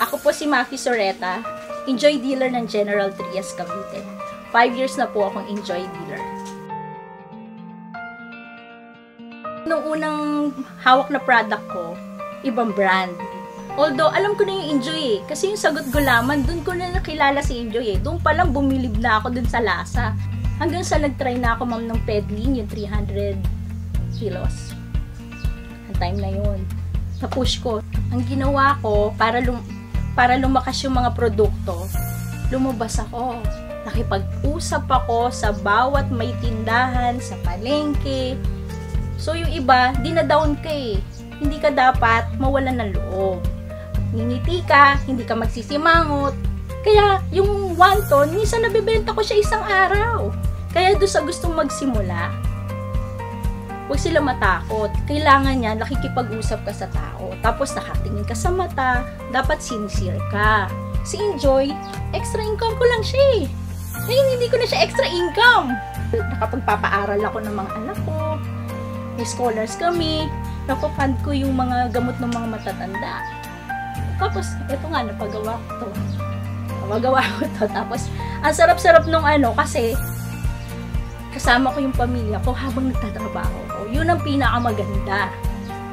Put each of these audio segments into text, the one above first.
Ako po si Mafi Soreta, Enjoy Dealer ng General Trias Cavite. 5 years na po akong Enjoy Dealer. Nung unang hawak na product ko, ibang brand. Although, alam ko na yung Enjoy eh. Kasi yung sagot gulaman, dun ko na nakilala si Enjoy eh. Doon pa lang bumilib na ako dun sa lasa. Hanggang sa nag-try na ako ma'am ng Pedlin, yung 300 kilos. Ang time na yun. Na-push ko. Ang ginawa ko, para, lum para lumakas yung mga produkto, lumabas ako. Nakipag-usap ako sa bawat may tindahan, sa palengke. So, yung iba, dinadown ka eh. Hindi ka dapat mawalan ng loob. Ngingiti ka, hindi ka magsisimangot. Kaya, yung wonton, minsan nabibenta ko siya isang araw. Kaya doon sa gustong magsimula, huwag sila matakot. Kailangan niya, nakikipag-usap ka sa tao. Tapos nakatingin ka sa mata, dapat sincere ka. Si Enjoy, extra income ko lang siya eh. Ngayon, hindi ko na siya extra income. Nakapagpapaaral ako ng mga anak ko. May scholars kami. Napafund ko yung mga gamot ng mga matatanda. Tapos, eto nga, napagawa ko to. Napagawa ko to. Tapos, ang sarap-sarap nung ano, kasi kasama ko yung pamilya ko habang nagtatrabaho ko. Yun ang pinakamaganda.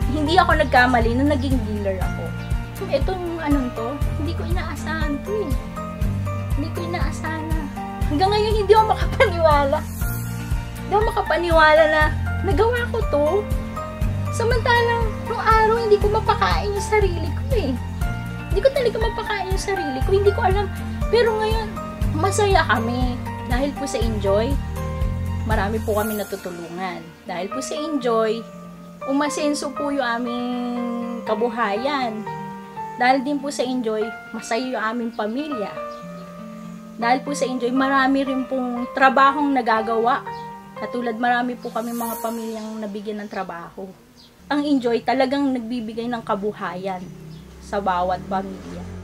Hindi ako nagkamali nung naging dealer ako. Itong anong to, hindi ko inaasahan to eh. Hindi ko inaasahan na. Hanggang ngayon hindi ako makapaniwala. Hindi ako makapaniwala na nagawa ko to. Samantalang, nung araw hindi ko mapakain yung sarili ko eh. Hindi ko talaga mapakain yung sarili ko. Hindi ko alam. Pero ngayon, masaya kami. Dahil po sa Enjoy, marami po kami natutulungan. Dahil po sa Enjoy, umasenso po yung aming kabuhayan. Dahil din po sa Enjoy, masaya yung aming pamilya. Dahil po sa Enjoy, marami rin pong trabahong nagagawa. Katulad marami po kami mga pamilyang nabigyan ng trabaho. Ang Enjoy talagang nagbibigay ng kabuhayan sa bawat pamilya.